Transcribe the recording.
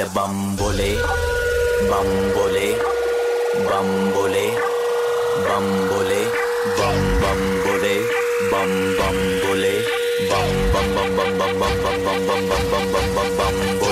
le bambole, bambole, bambole, bambole, bam bambole, bam bambole, bam bam bam bam bam bam bam bam bam bam bam bambole.